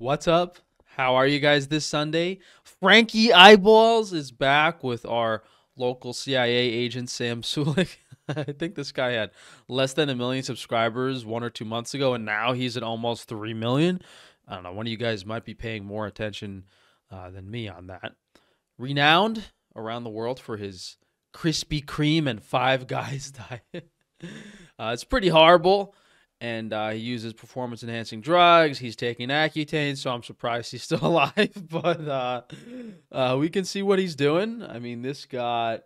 What's up? How are you guys this Sunday? Frankie Eyeballs is back with our local CIA agent, Sam Sulek. I think this guy had less than a million subscribers one or two months ago, and now he's at almost 3 million. I don't know. One of you guys might be paying more attention uh, than me on that. Renowned around the world for his Krispy Kreme and Five Guys diet. uh, it's pretty horrible and uh, he uses performance enhancing drugs. He's taking Accutane, so I'm surprised he's still alive. but uh, uh, we can see what he's doing. I mean, this got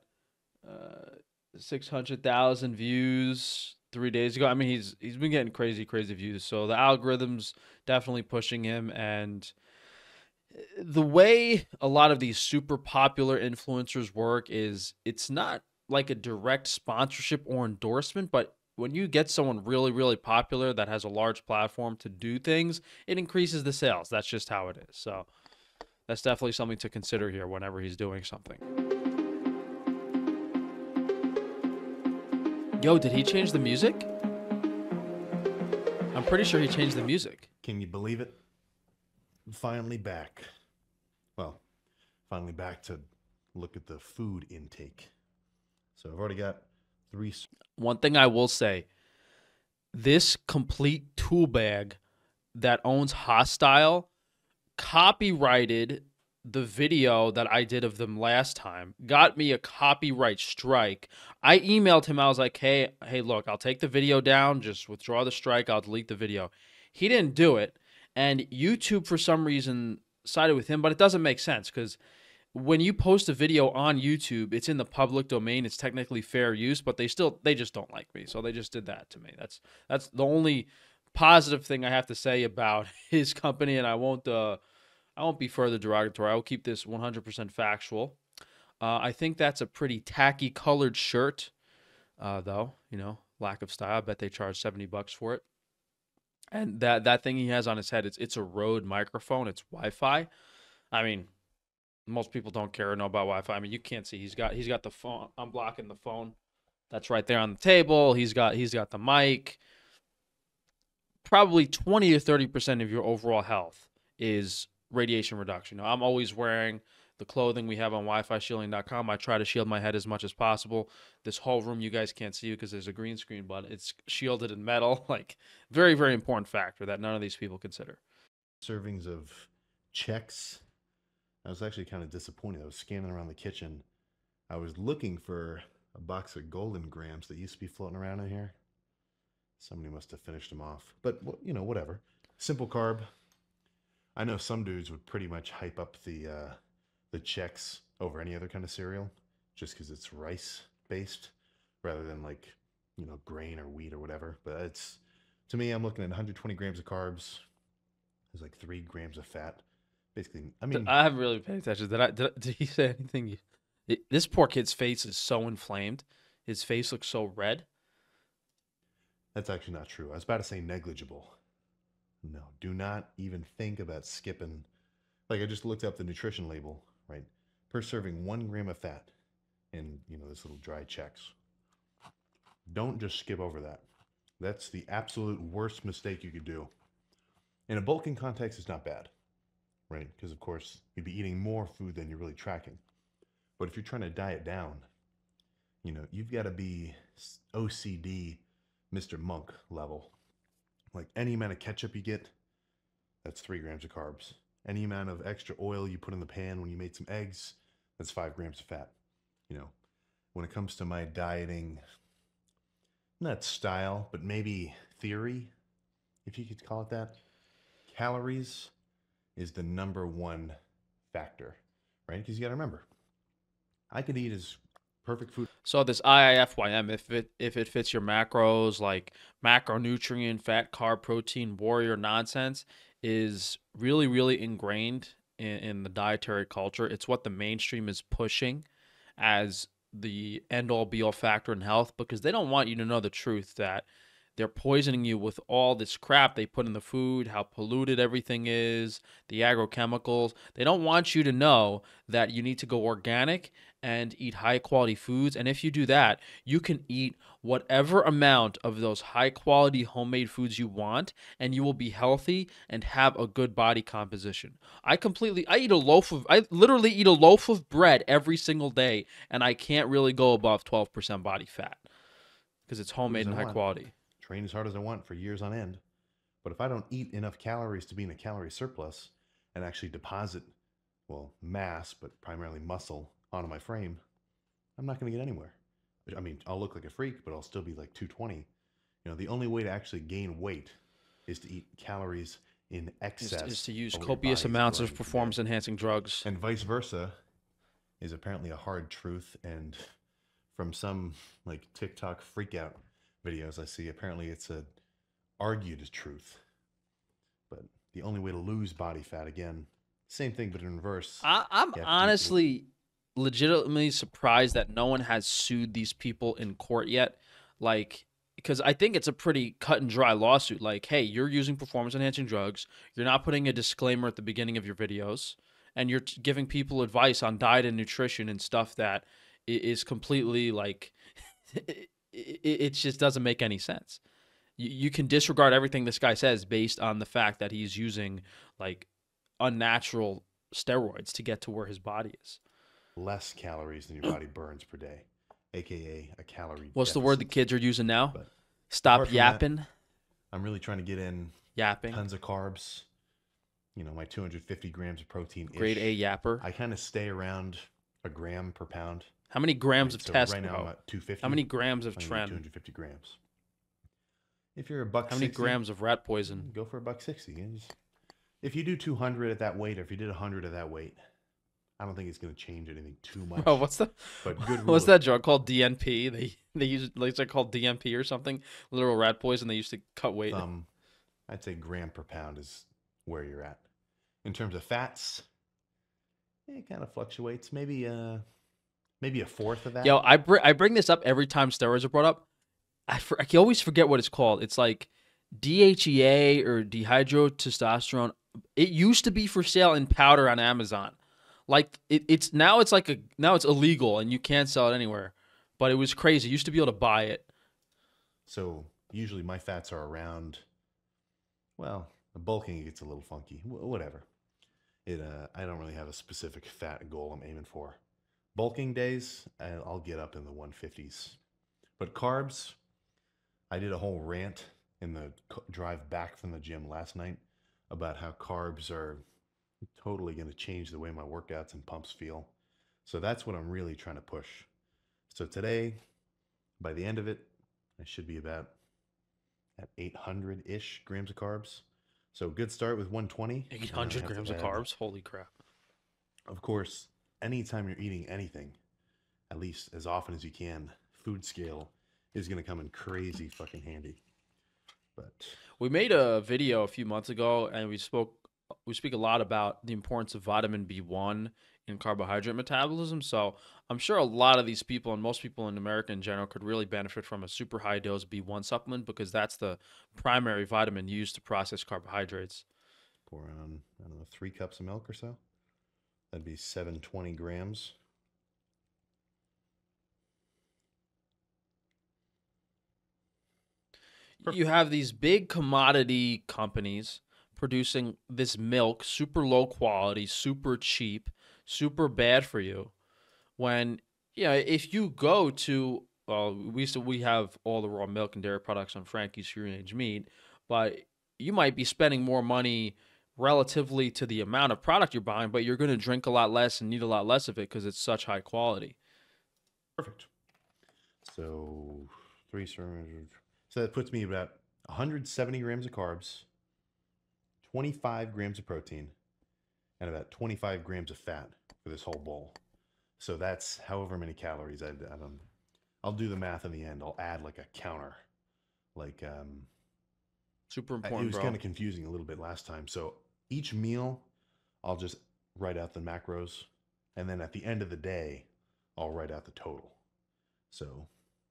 uh, six hundred thousand views three days ago. I mean, he's he's been getting crazy, crazy views. So the algorithms definitely pushing him, and the way a lot of these super popular influencers work is it's not like a direct sponsorship or endorsement, but when you get someone really, really popular that has a large platform to do things, it increases the sales. That's just how it is. So that's definitely something to consider here whenever he's doing something. Yo, did he change the music? I'm pretty sure he changed the music. Can you believe it? Finally back. Well, finally back to look at the food intake. So I've already got three. One thing I will say this complete tool bag that owns Hosstile copyrighted the video that I did of them last time, got me a copyright strike. I emailed him. I was like, "Hey, hey, look, I'll take the video down. Just withdraw the strike. I'll delete the video." He didn't do it, and YouTube for some reason sided with him, but it doesn't make sense because when you post a video on YouTube, it's in the public domain. It's technically fair use, but they still they just don't like me. So they just did that to me. That's that's the only positive thing I have to say about his company and I won't uh I won't be further derogatory. I will keep this 100% factual. Uh, I think that's a pretty tacky colored shirt, uh, though. You know, lack of style. I bet they charge 70 bucks for it. And that that thing he has on his head, it's it's a Rode microphone. It's Wi-Fi. I mean, most people don't care or know about Wi-Fi. I mean, you can't see. He's got he's got the phone. I'm blocking the phone. That's right there on the table. He's got he's got the mic. Probably 20 to 30 percent of your overall health is radiation reduction. Now, I'm always wearing the clothing we have on Wi-Fi I try to shield my head as much as possible. This whole room you guys can't see because there's a green screen, but it's shielded in metal. Like very very important factor that none of these people consider. Servings of Chex I was actually kind of disappointed. I was scanning around the kitchen. I was looking for a box of Golden Grahams that used to be floating around in here. Somebody must have finished them off. But, you know, whatever. Simple carb. I know some dudes would pretty much hype up the uh, the Chex over any other kind of cereal just because it's rice based rather than like, you know, grain or wheat or whatever. But it's, to me, I'm looking at 120 grams of carbs. There's like three grams of fat basically. I mean, I haven't really paid attention. Did I? Did, did he say anything? It, this poor kid's face is so inflamed. His face looks so red. That's actually not true. I was about to say negligible. No, do not even think about skipping. Like I just looked up the nutrition label, right? Per serving, one gram of fat, in you know this little dry Chex. Don't just skip over that. That's the absolute worst mistake you could do. In a bulking context, it's not bad right? Because of course you'd be eating more food than you're really tracking. But if you're trying to diet down, you know, you've got to be OCD Mr. Monk level. Like any amount of ketchup you get, that's three grams of carbs. Any amount of extra oil you put in the pan when you made some eggs, that's five grams of fat. You know, when it comes to my dieting, not style, but maybe theory, if you could call it that, calories is the number one factor, right? Because you got to remember, I could eat as perfect food. So this IIFYM, if it if it fits your macros like macronutrient, fat, carb, protein, warrior nonsense, is really really ingrained in, in the dietary culture. It's what the mainstream is pushing as the end all be all factor in health because they don't want you to know the truth that they're poisoning you with all this crap they put in the food, how polluted everything is, the agrochemicals. They don't want you to know that you need to go organic and eat high quality foods. And if you do that, you can eat whatever amount of those high quality homemade foods you want, and you will be healthy and have a good body composition. I completely, I eat a loaf of, I literally eat a loaf of bread every single day, and I can't really go above 12% body fat because it's homemade and high quality. Train as hard as I want for years on end. But if I don't eat enough calories to be in a calorie surplus and actually deposit, well, mass, but primarily muscle onto my frame, I'm not going to get anywhere. I mean, I'll look like a freak, but I'll still be like 220. You know, the only way to actually gain weight is to eat calories in excess. is to use of what your copious amounts of performance enhancing drugs. And vice versa is apparently a hard truth. And from some like TikTok freakout videos I see, apparently it's a argued truth. But the only way to lose body fat again, same thing but in reverse. I, I'm You have to eat honestly legitimately surprised that no one has sued these people in court yet. Like, because I think it's a pretty cut and dry lawsuit. Like, hey, you're using performance enhancing drugs. You're not putting a disclaimer at the beginning of your videos, and you're t- giving people advice on diet and nutrition and stuff that is completely like, it, it, just doesn't make any sense. You, you can disregard everything this guy says based on the fact that he's using like unnatural steroids to get to where his body is. less calories than your body burns per day, aka a calorie. What's the word the kids are using now? But Stop from that- yapping. I'm really trying to get in Yapping. tons of carbs. You know, my 250 grams of protein. Grade A yapper. I kind of stay around a gram per pound. How many grams Right, of so test? Right now I'm at 250. How many grams of tren? 250 grams. If you're a buck, How many 60, grams of rat poison? Go for a buck 60. You If you do 200 at that weight, or if you did 100 at that weight, I don't think it's going to change anything too much. Bro, what's the but good. what's that drug called? DNP. They they use like like called DNP or something. Literal rat poison. They used to cut weight. thumb, I'd say gram per pound is where you're at. In terms of fats, it kind of fluctuates. Maybe uh maybe a fourth of that. Yo, I br- I bring this up every time steroids are brought up. I, for- I always forget what it's called. It's like DHEA or dehydrotestosterone. It used to be for sale in powder on Amazon. Like it, it's now it's like a now it's illegal and you can't sell it anywhere. But it was crazy. You used to be able to buy it. So usually my fats are around. Well, the bulking gets a little funky. Wh- whatever. It. Uh, I don't really have a specific fat goal I'm aiming for. Bulking days, I'll get up in the 150s. But carbs, I did a whole rant in the drive back from the gym last night about how carbs are totally going to change the way my workouts and pumps feel. So that's what I'm really trying to push. So today, by the end of it, I should be about at 800 ish grams of carbs. So good start with 120. 800 grams of carbs. Holy crap. Of course, anytime you're eating anything, at least as often as you can, food scale is going to come in crazy fucking handy. But We made a video a few months ago, and we spoke. We speak a lot about the importance of vitamin B1 in carbohydrate metabolism. So I'm sure a lot of these people and most people in America in general could really benefit from a super high dose B1 supplement because that's the primary vitamin used to process carbohydrates. pour on, I don't know, three cups of milk or so. That'd be 720 grams. You have these big commodity companies producing this milk, super low quality, super cheap, super bad for you. When yeah, if you go to we to, we have all the raw milk and dairy products on Frankie's Free Range Meat, but you might be spending more money relatively to the amount of product you're buying, but you're going to drink a lot less and need a lot less of it because it's such high quality. Perfect. So three servings. So that puts me about 170 grams of carbs, 25 grams of protein, and about 25 grams of fat for this whole bowl. So that's however many calories. I, I don't. I'll do the math in the end. I'll add like a counter, like um, Super I- it was kind of confusing a little bit last time. So each meal, I'll just write out the macros, and then at the end of the day, I'll write out the total. So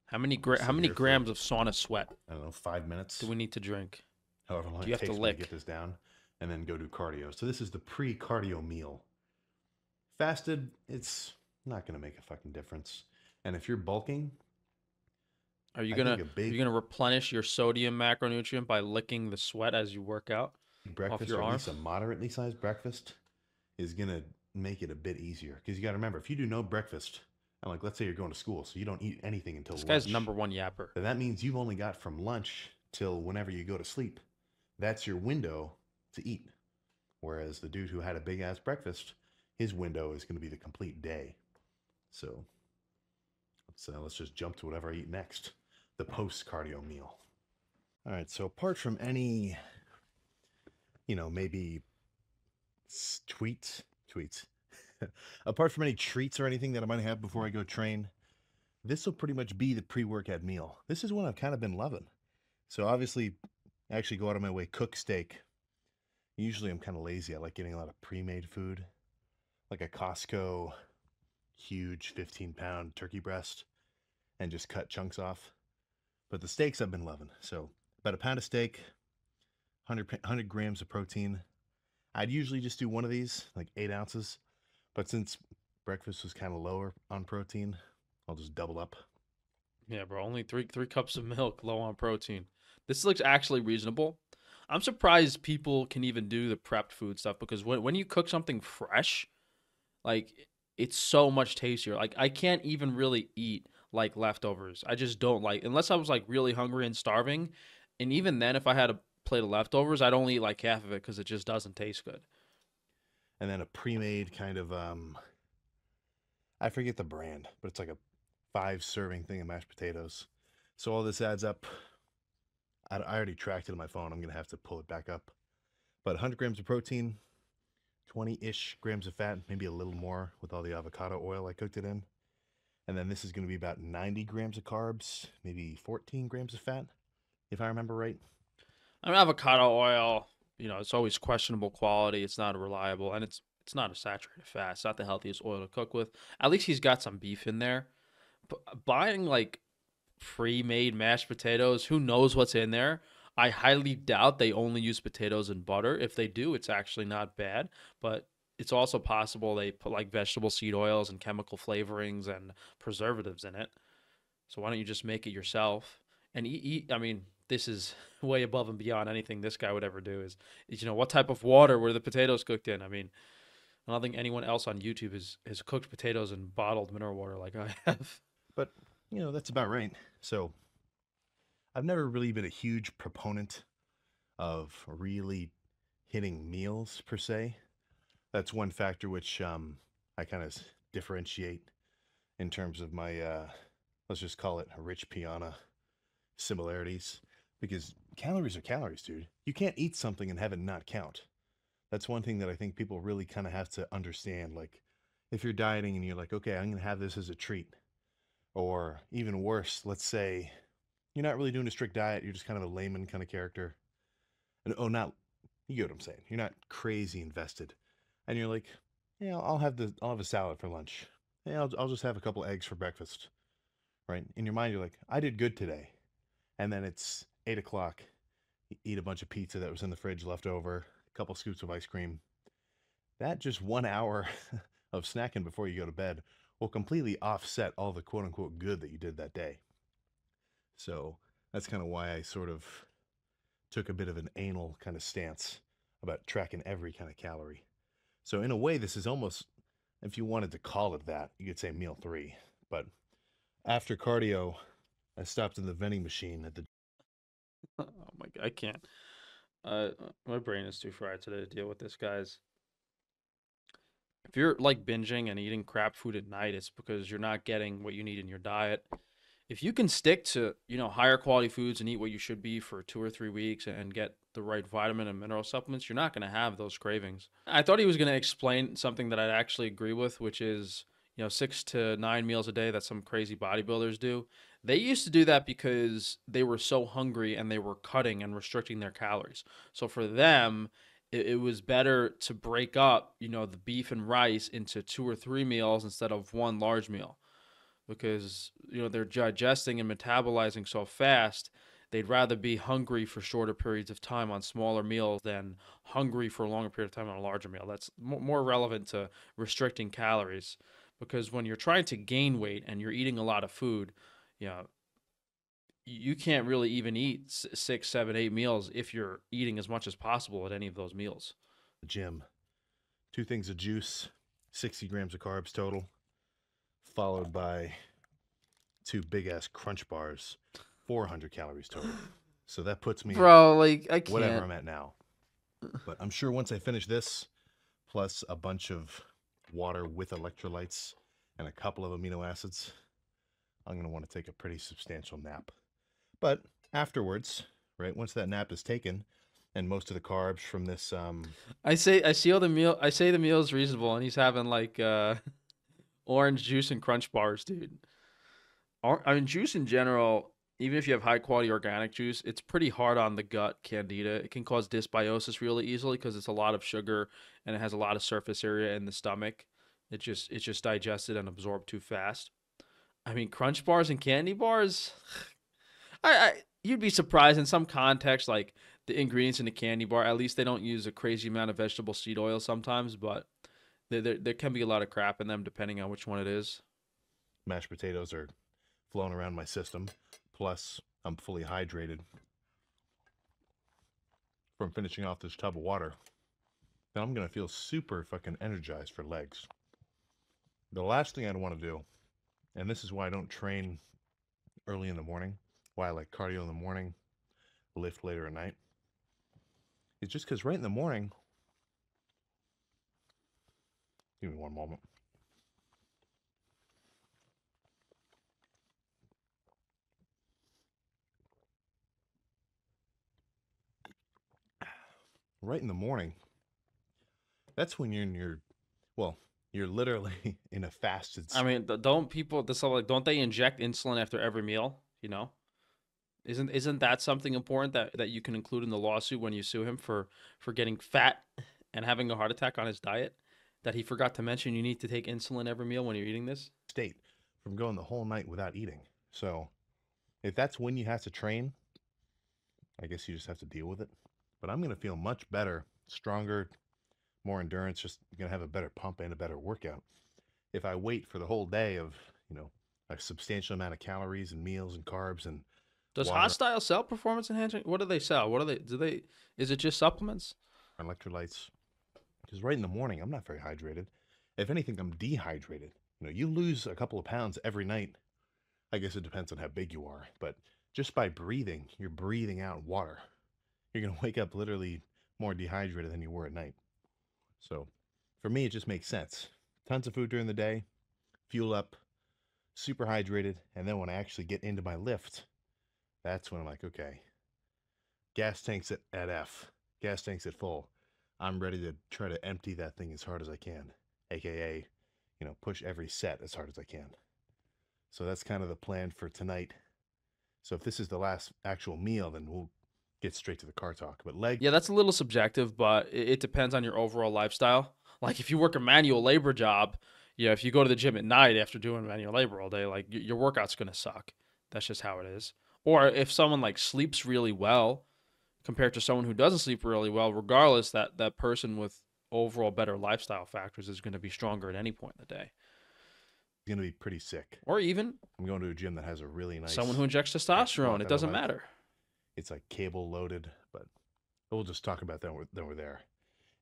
How many gra- how many here for- grams of sauna sweat I don't know, five minutes, do we need to drink? however long do you it have takes to lick? get this down, and then go do cardio. So this is the pre-cardio meal. Fasted, it's not going to make a fucking difference. And if you're bulking, Are you I gonna a are big you gonna replenish your sodium macronutrient by licking the sweat as you work out? Breakfast or at least a moderately sized breakfast is going to make it a bit easier. Because you got to remember if you do no breakfast and like let's say you're going to school so you don't eat anything until This lunch. guy's number one yapper. that means you've only got from lunch till whenever you go to sleep. That's your window to eat. Whereas the dude who had a big ass breakfast his window is going to be the complete day. So let's uh, let's just jump to whatever i eat next. The post cardio meal. All right so apart from any you know maybe tweets tweets. Apart from any treats or anything that i might have before i go train this will pretty much be the pre-workout meal. This is one i've kind of been loving. So obviously I actually go out of my way cook steak. Usually i'm kind of lazy. I like getting a lot of pre-made food. Like a costco huge 15 pound turkey breast and just cut chunks off. But the steaks i've been loving. So about a pound of steak 100, 100 grams of protein i'd usually just do one of these like eight ounces but since breakfast was kind of lower on protein i'll just double up Yeah, bro. Only three three cups of milk, low on protein. This looks actually reasonable. I'm surprised people can even do the prepped food stuff because when when you cook something fresh, like it's so much tastier. Like I can't even really eat like leftovers. I just don't like unless I was like really hungry and starving. And even then, if I had a plate of leftovers, I'd only eat like half of it because it just doesn't taste good. and then a pre-made kind of um i forget the brand but it's like a five serving thing of mashed potatoes. So all this adds up i, I already tracked it on my phone i'm gonna have to pull it back up. But 100 grams of protein 20-ish grams of fat maybe a little more with all the avocado oil i cooked it in. And then this is going to be about 90 grams of carbs maybe 14 grams of fat if i remember right I mean, avocado oil, you know, it's always questionable quality. It's not reliable, and it's it's not a saturated fat. It's not the healthiest oil to cook with. At least he's got some beef in there. But uh, buying like pre-made mashed potatoes, who knows what's in there? I highly doubt they only use potatoes and butter. If they do, it's actually not bad. But it's also possible they put like vegetable seed oils and chemical flavorings and preservatives in it. So why don't you just make it yourself and eat? eat I mean, this is way above and beyond anything this guy would ever do. Is, is you know what type of water were the potatoes cooked in? I mean, I don't think anyone else on YouTube has has cooked potatoes in bottled mineral water like I have. but you know that's about right so i've never really been a huge proponent of really hitting meals per se that's one factor which um, i kind of differentiate in terms of my uh, let's just call it rich piana similarities because calories are calories dude you can't eat something and have it not count that's one thing that i think people really kind of have to understand like if you're dieting and you're like okay i'm going to have this as a treat or even worse, let's say you're not really doing a strict diet, you're just kind of a layman kind of character. And oh, not you get what I'm saying. You're not crazy invested. And you're like, yeah, I'll have the I'll have a salad for lunch. Yeah, I'll, I'll just have a couple eggs for breakfast. Right? In your mind, you're like, I did good today. And then it's eight o'clock. Eat a bunch of pizza that was in the fridge left over, a couple scoops of ice cream. That just one hour of snacking before you go to bed will completely offset all the quote unquote good that you did that day. So that's kind of why I sort of took a bit of an anal kind of stance about tracking every kind of calorie. So in a way, this is almost, if you wanted to call it that, you could say meal three. But after cardio, I stopped in the vending machine at the oh my god, I can't. Uh, my brain is too fried today to deal with this, guys. If you're like binging and eating crap food at night, it's because you're not getting what you need in your diet. If you can stick to, you know, higher quality foods and eat what you should be for two or three weeks and get the right vitamin and mineral supplements, you're not going to have those cravings. I thought he was going to explain something that I'd actually agree with, which is, you know, six to nine meals a day that some crazy bodybuilders do. They used to do that because they were so hungry and they were cutting and restricting their calories. So for them, it, it was better to break up, you know, the beef and rice into two or three meals instead of one large meal because, you know, they're digesting and metabolizing so fast. They'd rather be hungry for shorter periods of time on smaller meals than hungry for a longer period of time on a larger meal. That's mo- more relevant to restricting calories because when you're trying to gain weight and you're eating a lot of food, you know, you can't really even eat six, seven, eight meals if you're eating as much as possible at any of those meals. The Gym, two things of juice, 60 grams of carbs total, followed by two big ass crunch bars, 400 calories total. So that puts me Bro, like I can't. whatever I'm at now. But I'm sure once I finish this, plus a bunch of water with electrolytes and a couple of amino acids, I'm going to want to take a pretty substantial nap. But afterwards, right, once that nap is taken, and most of the carbs from this um I say I see all the meal. I say the meal is reasonable, and he's having like uh, orange juice and crunch bars, dude. Or, I mean, juice in general, even if you have high quality organic juice, it's pretty hard on the gut candida. It can cause dysbiosis really easily because it's a lot of sugar and it has a lot of surface area in the stomach. It just it's just digested and absorbed too fast. I mean, crunch bars and candy bars. I, I you'd be surprised in some context, like the ingredients in the candy bar. At least they don't use a crazy amount of vegetable seed oil sometimes, but there there, there can be a lot of crap in them depending on which one it is. mashed potatoes are flowing around my system. Plus, I'm fully hydrated from finishing off this tub of water. Then I'm going to feel super fucking energized for legs. The last thing I'd want to do, and this is why I don't train early in the morning, why I like cardio in the morning, lift later at night, is just because right in the morning, give me one moment. right in the morning, that's when you're in your, well, you're literally in a fasted. I mean, th- don't people this like don't they inject insulin after every meal? You know, isn't isn't that something important that that you can include in the lawsuit when you sue him for for getting fat and having a heart attack on his diet? That he forgot to mention you need to take insulin every meal when you're eating this. state from going the whole night without eating. So, if that's when you have to train, I guess you just have to deal with it. But I'm going to feel much better, stronger, more endurance, just going to have a better pump and a better workout. If I wait for the whole day of, you know, a substantial amount of calories and meals and carbs and Does Water. Hosstile sell performance enhancing? What do they sell? What do they do? They is it just supplements? electrolytes, because right in the morning, I'm not very hydrated. If anything, I'm dehydrated. You know, you lose a couple of pounds every night. I guess it depends on how big you are, but just by breathing, you're breathing out water. You're going to wake up literally more dehydrated than you were at night. So for me, it just makes sense. Tons of food during the day, fuel up, super hydrated. And then when I actually get into my lift, that's when I'm like, okay, gas tanks at, at F, gas tanks at full. I'm ready to try to empty that thing as hard as I can, aka, you know, push every set as hard as I can. So that's kind of the plan for tonight. So if this is the last actual meal, then we'll get straight to the car talk. But leg, Yeah, that's a little subjective, but it, it depends on your overall lifestyle. Like if you work a manual labor job, yeah, if you go to the gym at night after doing manual labor all day, like your workout's gonna suck. That's just how it is. Or if someone like sleeps really well compared to someone who doesn't sleep really well, regardless, that that person with overall better lifestyle factors is going to be stronger at any point in the day. is going to be pretty sick. Or even I'm going to a gym that has a really nice. someone who injects testosterone. It doesn't matter. It's like cable loaded, but we'll just talk about that when we're, then we're there.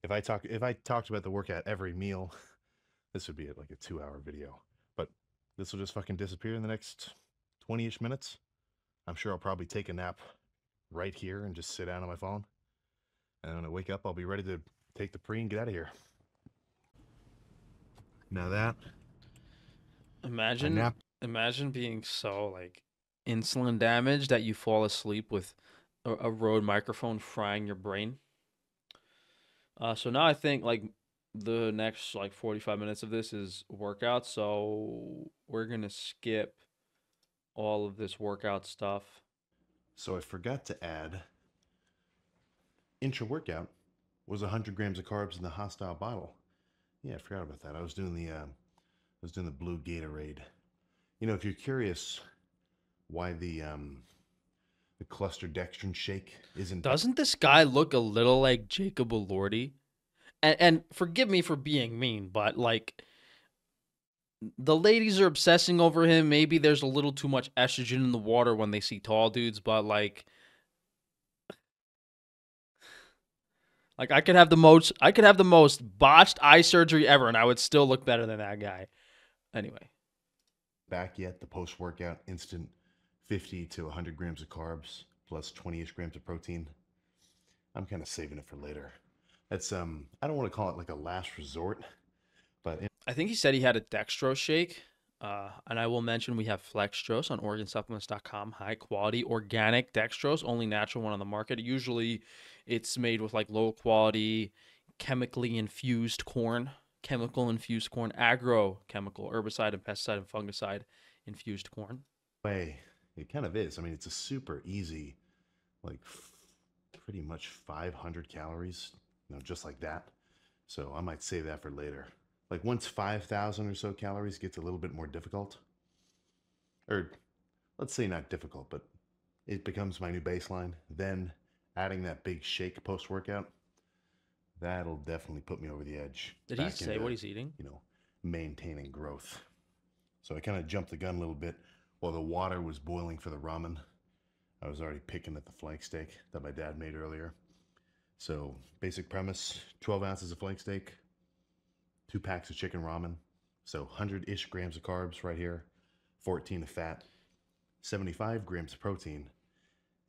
If I talk, if I talked about the workout every meal, this would be like a two hour video, but this will just fucking disappear in the next 20 ish minutes. I'm sure I'll probably take a nap right here and just sit down on my phone. And when I wake up, I'll be ready to take the pre and get out of here. Now that Imagine nap imagine being so like insulin damage that you fall asleep with a, a Rode microphone frying your brain. Uh, so now I think like the next like 45 minutes of this is workout. So we're gonna skip all of this workout stuff. So I forgot to add intra workout was 100 grams of carbs in the Hosstile bottle. Yeah, I forgot about that. I was doing the uh, I was doing the blue Gatorade. You know, if you're curious why the um, the cluster dextrin shake isn't Doesn't this guy look a little like Jacob Elordi? And, and forgive me for being mean, but like the ladies are obsessing over him. Maybe there's a little too much estrogen in the water when they see tall dudes, but like like I could have the most I could have the most botched eye surgery ever and I would still look better than that guy. Anyway. Back yet, the post workout instant 50 to 100 grams of carbs plus 20 ish grams of protein. I'm kind of saving it for later. That's um I don't want to call it like a last resort, but I think he said he had a dextrose shake. Uh, and I will mention we have Flextrose on OrganSupplements.com. High quality organic dextrose, only natural one on the market. Usually, it's made with like low quality, chemically infused corn, chemical infused corn, agrochemical herbicide and pesticide and fungicide infused corn. Way it kind of is. I mean, it's a super easy, like pretty much 500 calories, you know, just like that. So I might save that for later. Like once 5,000 or so calories gets a little bit more difficult, or let's say not difficult, but it becomes my new baseline, then adding that big shake post workout, that'll definitely put me over the edge. Did he say into, what he's eating? You know, maintaining growth. So I kind of jumped the gun a little bit while the water was boiling for the ramen. I was already picking at the flank steak that my dad made earlier. So basic premise: 12 ounces of flank steak, two packs of chicken ramen, so 100-ish grams of carbs right here, 14 of fat, 75 grams of protein,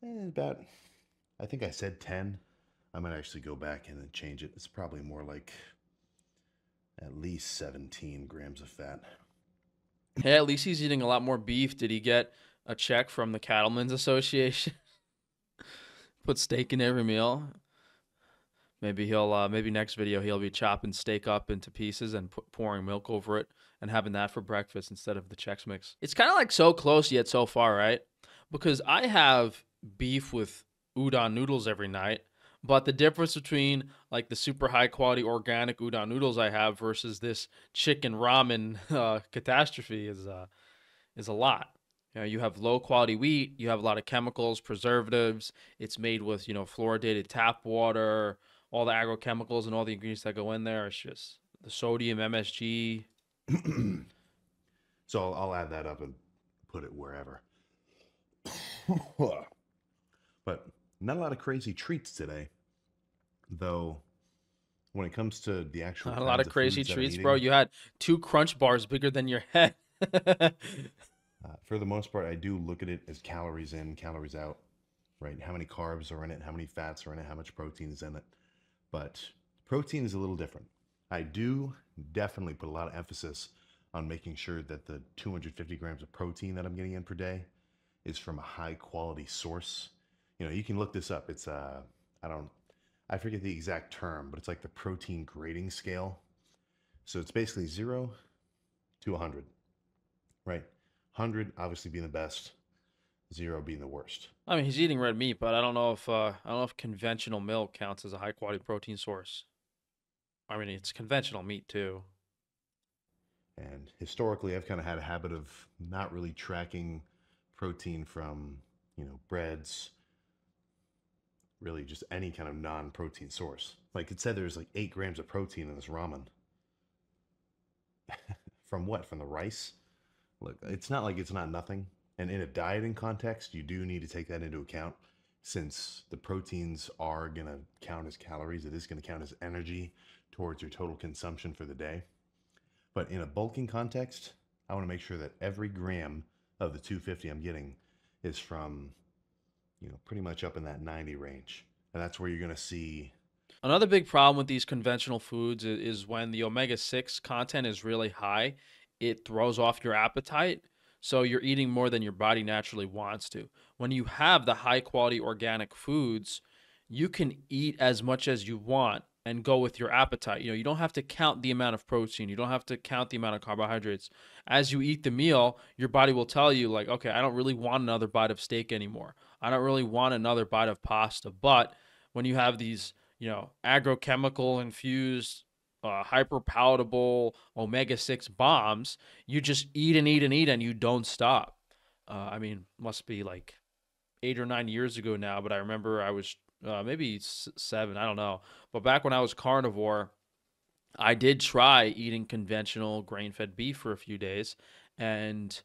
and about, I think I said 10. I might actually go back and then change it. It's probably more like at least 17 grams of fat. Hey, at least he's eating a lot more beef. Did he get a check from the Cattlemen's Association? Put steak in every meal. Maybe he'll uh, maybe next video he'll be chopping steak up into pieces and pu- pouring milk over it and having that for breakfast instead of the Chex Mix. It's kind of like so close yet so far, right? Because I have beef with udon noodles every night, but the difference between like the super high quality organic udon noodles I have versus this chicken ramen uh, catastrophe is uh, is a lot. You know, you have low quality wheat, you have a lot of chemicals, preservatives. It's made with you know fluoridated tap water, all the agrochemicals and all the ingredients that go in there. It's just the sodium, MSG. so I'll, I'll add that up and put it wherever. not a lot of crazy treats today, though. When it comes to the actual, Not a lot kinds of crazy foods that I'm treats, bro. You had two crunch bars bigger than your head. Uh, for the most part, I do look at it as calories in, calories out, right? How many carbs are in it, how many fats are in it, how much protein is in it. But protein is a little different. I do definitely put a lot of emphasis on making sure that the 250 grams of protein that I'm getting in per day is from a high quality source. You know, you can look this up. It's uh, I don't, I forget the exact term, but it's like the protein grading scale. So it's basically zero to 100, right? 100 obviously being the best, zero being the worst. I mean, he's eating red meat, but I don't know if uh, I don't know if conventional milk counts as a high quality protein source. I mean, it's conventional meat too. And historically, I've kind of had a habit of not really tracking protein from, you know, breads, really just any kind of non protein source. Like it said, there's like eight grams of protein in this ramen. from what? From the rice? Look, it's not like it's not nothing. And in a dieting context, you do need to take that into account since the proteins are going to count as calories. It is going to count as energy towards your total consumption for the day. But in a bulking context, I want to make sure that every gram of the 250 I'm getting is from, you know, pretty much up in that 90 range. And that's where you're going to see Another big problem with these conventional foods is when the omega 6 content is really high, it throws off your appetite. So you're eating more than your body naturally wants to. When you have the high quality organic foods, you can eat as much as you want and go with your appetite. You know, you don't have to count the amount of protein, you don't have to count the amount of carbohydrates. As you eat the meal, your body will tell you, like, okay, I don't really want another bite of steak anymore. I don't really want another bite of pasta. But when you have these you know, agrochemical infused, uh, hyper palatable omega 6 bombs, you just eat and eat and eat and you don't stop. Uh, I mean, must be like eight or nine years ago now, but I remember I was uh, maybe seven, I don't know. But back when I was carnivore, I did try eating conventional grain-fed beef for a few days, and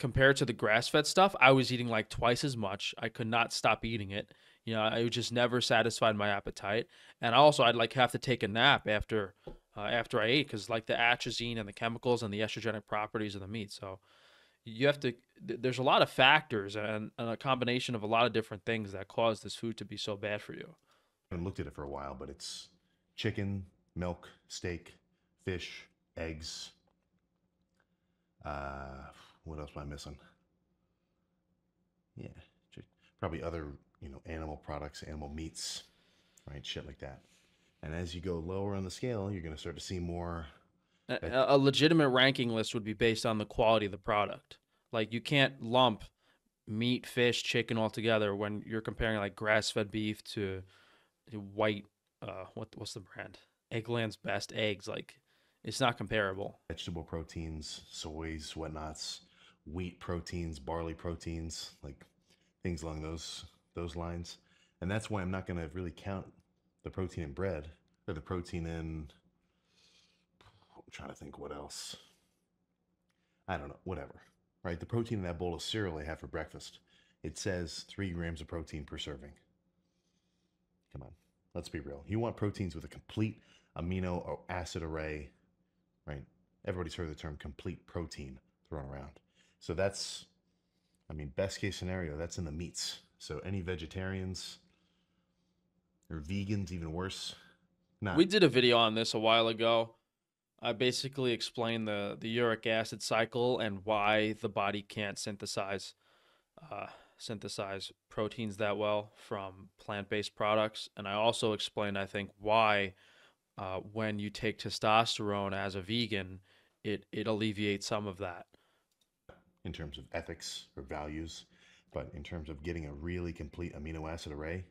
compared to the grass-fed stuff, I was eating like twice as much. I could not stop eating it. You know, I just never satisfied my appetite, and also I'd like have to take a nap after uh, after I ate because like the atrazine and the chemicals and the estrogenic properties of the meat. So you have to. th- There's a lot of factors and, and a combination of a lot of different things that cause this food to be so bad for you. I looked at it for a while, but it's chicken, milk, steak, fish, eggs. Uh, what else am I missing? Yeah, probably other you know animal products, animal meats, right? Shit like that. And as you go lower on the scale, you're going to start to see more. A, a legitimate ranking list would be based on the quality of the product. Like you can't lump meat, fish, chicken all together when you're comparing like grass-fed beef to to white. Uh, what what's the brand? Eggland's best eggs. Like it's not comparable. vegetable proteins, soys, whatnots, wheat proteins, barley proteins, like things along those those lines. And that's why I'm not going to really count the protein in bread or the protein in. I'm trying to think what else. I don't know. Whatever. Right. The protein in that bowl of cereal I have for breakfast. It says three grams of protein per serving. Come on. Let's be real. You want proteins with a complete amino acid array right? Everybody's heard the term complete protein thrown around. So that's, I mean, best case scenario, that's in the meats. So any vegetarians or vegans, even worse. We did a video on this a while ago. I basically explained the the uric acid cycle and why the body can't synthesize uh, synthesize proteins that well from plant-based products, and I also explained, I think, why uh, when you take testosterone as a vegan, it it alleviates some of that. In terms of ethics or values, but in terms of getting a really complete amino acid array,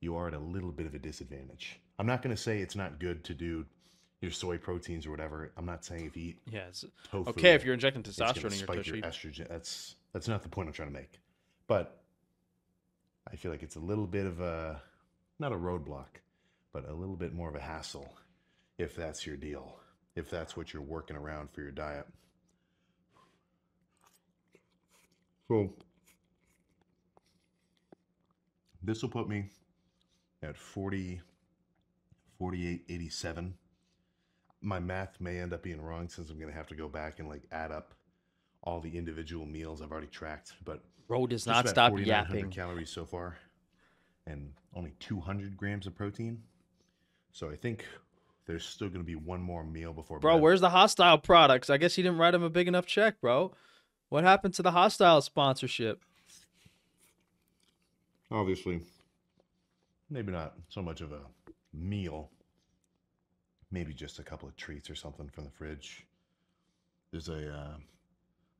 you are at a little bit of a disadvantage. I'm not going to say it's not good to do your soy proteins or whatever. I'm not saying if you eat Yeah, tofu, okay if you're injecting testosterone in your spike tushy. estrogen. That's that's not the point I'm trying to make. But I feel like it's a little bit of a not a roadblock, but a little bit more of a hassle if that's your deal. If that's what you're working around for your diet. So this will put me at 40 4887 my math may end up being wrong since I'm gonna have to go back and like add up all the individual meals I've already tracked, but Bro does not stop 4,900 yapping. calories so far, and only 200 grams of protein. So I think there's still gonna be one more meal before. Bro, bed. where's the Hosstile products? I guess you didn't write him a big enough check, bro. What happened to the Hosstile sponsorship? obviously. Maybe not so much of a meal. Maybe just a couple of treats or something from the fridge. There's a uh,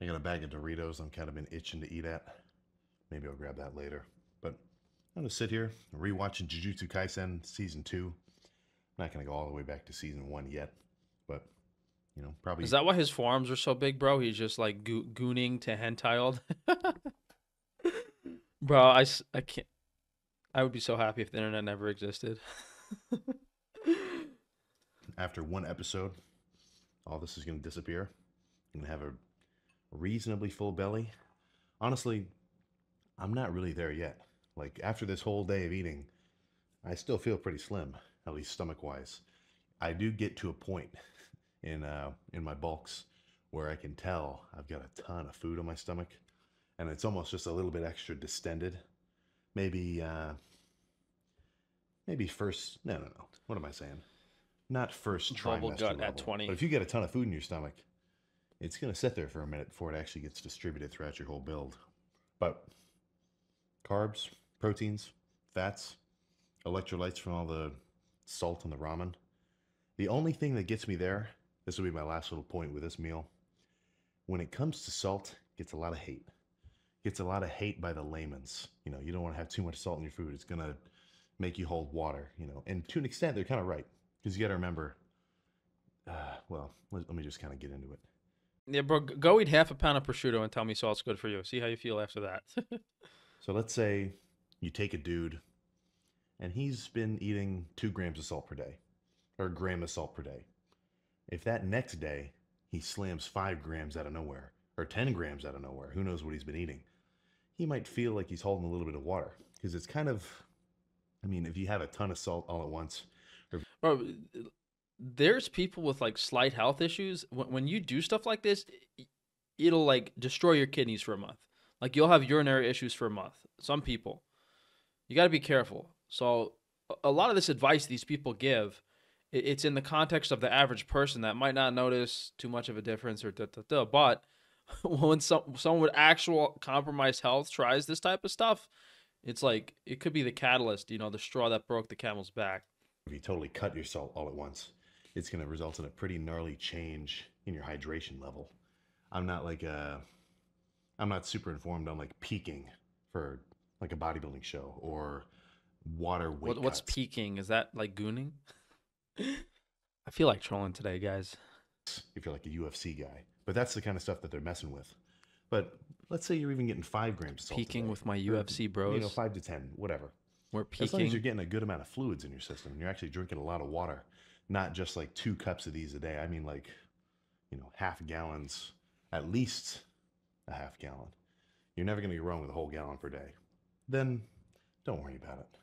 i got a bag of doritos i'm kind of been itching to eat at. Maybe i'll grab that later. But i'm gonna sit here rewatching jujutsu kaisen season two. I'm not gonna go all the way back to season one yet but you know probably Is that why his forearms are so big, bro? He's just like goo- gooning to hentai all bro, I, I can't. I would be so happy if the internet never existed. after one episode, all this is going to disappear. I'm going to have a reasonably full belly. Honestly, I'm not really there yet. Like, after this whole day of eating, I still feel pretty slim, at least stomach wise. I do get to a point in, uh, in my bulks where I can tell I've got a ton of food on my stomach, and it's almost just a little bit extra distended. Maybe, uh, maybe first, no, no, no. What am I saying? Not first Bubble trimester gut at 20. But if you get a ton of food in your stomach, it's going to sit there for a minute before it actually gets distributed throughout your whole build. But carbs, proteins, fats, electrolytes from all the salt and the ramen. The only thing that gets me there, this will be my last little point with this meal. When it comes to salt, it gets a lot of hate. Gets a lot of hate by the layman's. You know, you don't want to have too much salt in your food. It's gonna make you hold water. You know, and to an extent, they're kind of right because you got to remember. Uh, well, let, let me just kind of get into it. yeah, bro, go eat half a pound of prosciutto and tell me salt's good for you. See how you feel after that. So let's say you take a dude and he's been eating two grams of salt per day or a gram of salt per day. If that next day he slams five grams out of nowhere, or 10 grams out of nowhere, who knows what he's been eating, he might feel like he's holding a little bit of water. Because it's kind of, I mean, if you have a ton of salt all at once, Bro, there's people with like slight health issues. When, you do stuff like this, it'll like destroy your kidneys for a month. Like you'll have urinary issues for a month. Some people, you got to be careful. So a- lot of this advice these people give, it's in the context of the average person that might not notice too much of a difference or da, da, da. But when some someone with actual compromised health tries this type of stuff, it's like it could be the catalyst, you know, the straw that broke the camel's back. if you totally cut your salt all at once, it's going to result in a pretty gnarly change in your hydration level. I'm not like a, I'm not super informed on like peaking for like a bodybuilding show or water weight What, what's cuts. peaking? Is that like gooning? I feel like trolling today, guys. if you're like a UFC guy. But that's the kind of stuff that they're messing with. But let's say you're even getting five grams of salt. Peaking today, with my UFC bros. You know, five to ten, whatever. We're peaking. As long as you're getting a good amount of fluids in your system and you're actually drinking a lot of water, not just like two cups of these a day. I mean, like, you know, half gallons, at least a half gallon. You're never going to get wrong with a whole gallon per day. Then don't worry about it.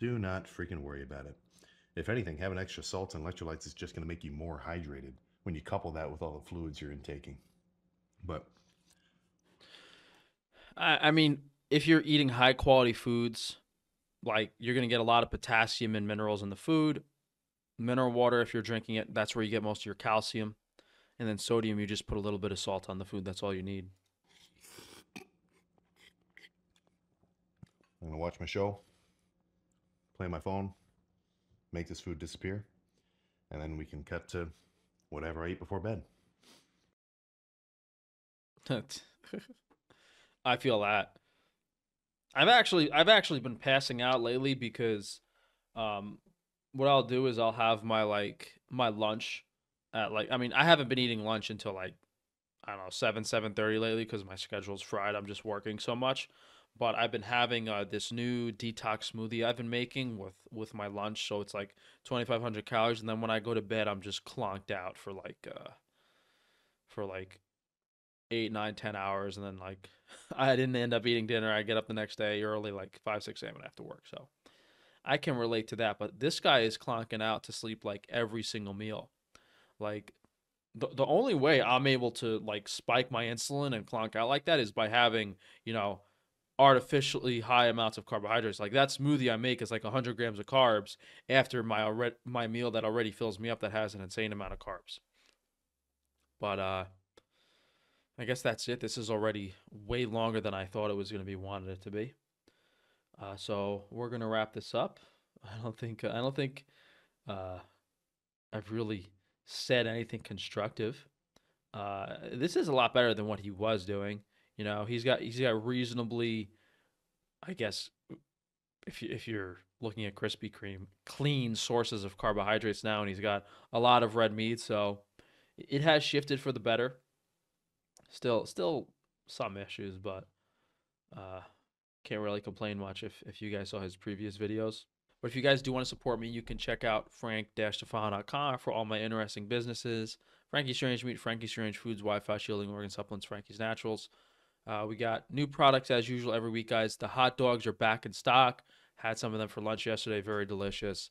Do not freaking worry about it. If anything, having extra salts and electrolytes is just going to make you more hydrated when you couple that with all the fluids you're intaking. But I, I mean, if you're eating high quality foods, like you're gonna get a lot of potassium and minerals in the food. Mineral water, if you're drinking it, that's where you get most of your calcium. And then sodium, you just put a little bit of salt on the food. That's all you need. I'm going to watch my show, play my phone, make this food disappear, and then we can cut to whatever I eat before bed. I feel that. I've actually I've actually been passing out lately because um what I'll do is I'll have my like my lunch at like I mean I haven't been eating lunch until like I don't know 7 7:30 lately cuz my schedule's fried. I'm just working so much. But I've been having uh, this new detox smoothie I've been making with with my lunch so it's like 2500 calories and then when I go to bed I'm just clonked out for like uh for like eight, nine, ten hours, and then like I didn't end up eating dinner. I get up the next day early, like five, six a.m. and I have to work. So I can relate to that. But this guy is clonking out to sleep like every single meal. Like the the only way I'm able to like spike my insulin and clonk out like that is by having you know artificially high amounts of carbohydrates. Like that smoothie I make is like 100 grams of carbs after my already my meal that already fills me up that has an insane amount of carbs. But uh I guess that's it. This is already way longer than I thought it was going to be wanted it to be. Uh, so we're gonna wrap this up. I don't think I don't think uh, I've really said anything constructive. Uh, this is a lot better than what he was doing. You know, he's got he's got reasonably, I guess, if you if you're looking at Krispy Kreme, clean sources of carbohydrates now, and he's got a lot of red meat, so it has shifted for the better. Still, still some issues, but uh, can't really complain much if if you guys saw his previous videos. But if you guys do want to support me, you can check out frank-tufano.com for all my interesting businesses. Frankie's Free Range Meat, Frankie's Free Range Foods, Wi-Fi Shielding Organ Supplements, Frankie's Naturals. Uh, we got new products as usual every week, guys. The hot dogs are back in stock. Had some of them for lunch yesterday. Very delicious.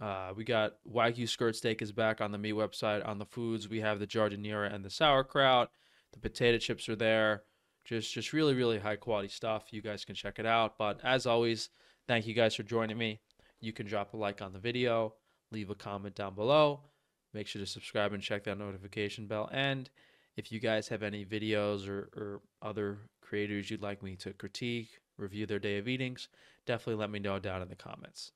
Uh, we got Wagyu skirt steak is back on the me website. On the foods, we have the giardiniera and the sauerkraut. The potato chips are there. Just, just really, really high quality stuff. You guys can check it out. But as always, thank you guys for joining me. You can drop a like on the video, leave a comment down below. Make sure to subscribe and check that notification bell. And if you guys have any videos or, or other creators you'd like me to critique, review their day of eatings, definitely let me know down in the comments.